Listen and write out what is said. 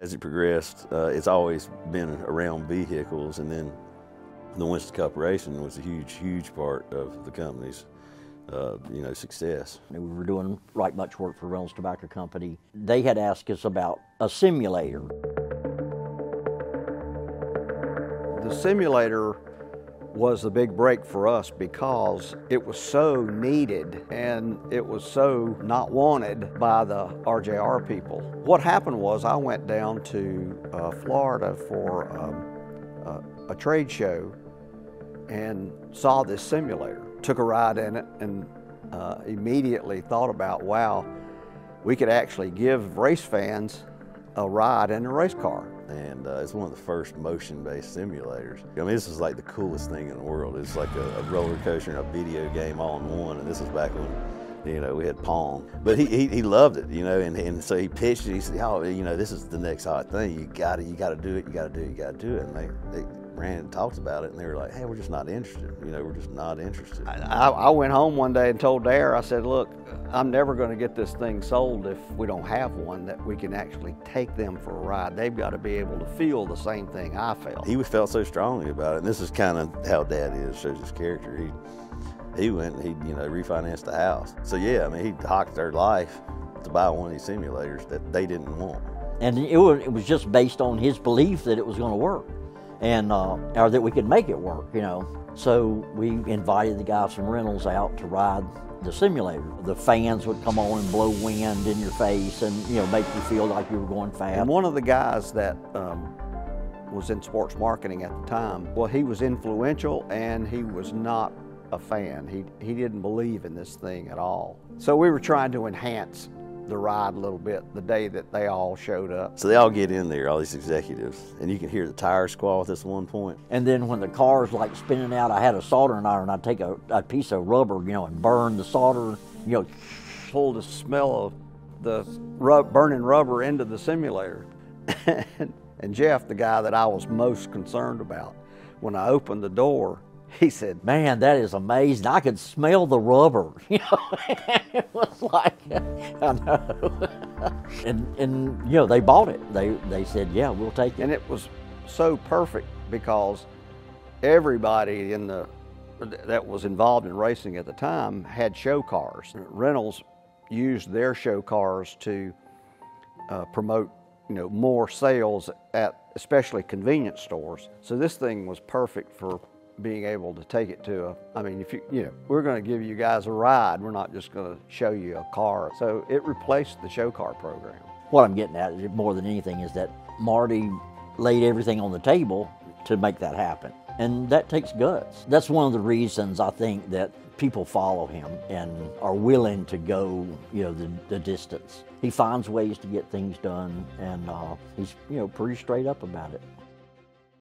As it progressed, uh, it's always been around vehicles, and then the Winston Cup racing was a huge, huge part of the company's, uh, you know, success. We were doing right much work for Reynolds Tobacco Company. They had asked us about a simulator. The simulator was the big break for us because it was so needed and it was so not wanted by the RJR people. What happened was I went down to uh, Florida for um, a, a trade show and saw this simulator. Took a ride in it and uh, immediately thought about, wow, we could actually give race fans a ride in a race car and uh, it's one of the first motion-based simulators. I mean, this is like the coolest thing in the world. It's like a, a roller coaster and a video game all in one, and this is back when, you know, we had Pong. But he, he, he loved it, you know, and, and so he pitched it. He said, oh, you know, this is the next hot thing. You got to, you got to do it, you got to do it, you got to do it. And they, they ran and talked about it, and they were like, hey, we're just not interested. You know, we're just not interested. I, I went home one day and told Dare, I said, look, I'm never going to get this thing sold if we don't have one that we can actually take them for a ride. They've got to be able to feel the same thing I felt. He felt so strongly about it, and this is kind of how Dad is, shows his character. He he went and he you know refinanced the house. So yeah, I mean he hocked their life to buy one of these simulators that they didn't want. And it was, it was just based on his belief that it was going to work and uh, or that we could make it work, you know. So we invited the guys from Reynolds out to ride the simulator. The fans would come on and blow wind in your face and you know make you feel like you were going fast. And one of the guys that um, was in sports marketing at the time, well, he was influential and he was not a fan. He he didn't believe in this thing at all. So we were trying to enhance the ride a little bit the day that they all showed up. So they all get in there, all these executives, and you can hear the tires squall at this one point. And then when the car's like spinning out, I had a soldering iron. I'd take a, a piece of rubber, you know, and burn the solder, you know, pull the smell of the rub, burning rubber into the simulator. and, and Jeff, the guy that I was most concerned about, when I opened the door, he said, "Man, that is amazing! I could smell the rubber. You know, it was like, I know." and and you know, they bought it. They they said, "Yeah, we'll take it." And it was so perfect because everybody in the that was involved in racing at the time had show cars. Reynolds used their show cars to uh, promote, you know, more sales at especially convenience stores. So this thing was perfect for being able to take it to a, I mean, if you, you know, we're going to give you guys a ride. We're not just going to show you a car. So it replaced the show car program. What I'm getting at is more than anything is that Marty laid everything on the table to make that happen. And that takes guts. That's one of the reasons I think that people follow him and are willing to go, you know, the, the distance. He finds ways to get things done and uh, he's, you know, pretty straight up about it.